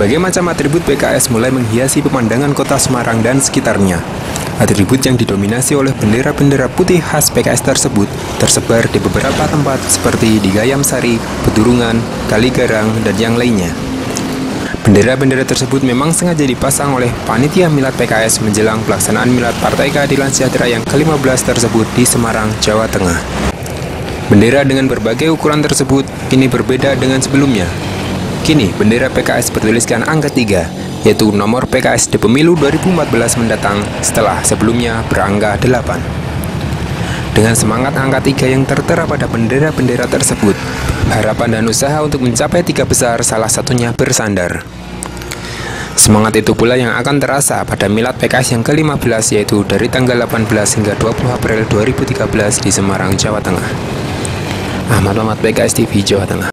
Berbagai macam atribut PKS mulai menghiasi pemandangan kota Semarang dan sekitarnya. Atribut yang didominasi oleh bendera-bendera putih khas PKS tersebut tersebar di beberapa tempat seperti di Gayam Sari, Pedurungan, Kaligarang, dan yang lainnya. Bendera-bendera tersebut memang sengaja dipasang oleh panitia Milad PKS menjelang pelaksanaan Milad Partai Keadilan Sejahtera yang ke-15 tersebut di Semarang, Jawa Tengah. Bendera dengan berbagai ukuran tersebut kini berbeda dengan sebelumnya, Kini, bendera PKS bertuliskan angka 3, yaitu nomor PKS di pemilu 2014 mendatang setelah sebelumnya berangka 8. Dengan semangat angka 3 yang tertera pada bendera-bendera tersebut, harapan dan usaha untuk mencapai tiga besar salah satunya bersandar. Semangat itu pula yang akan terasa pada Milad PKS yang ke-15 yaitu dari tanggal 18 hingga 20 April 2013 di Semarang, Jawa Tengah. Ahmad Muhammad PKS TV Jawa Tengah.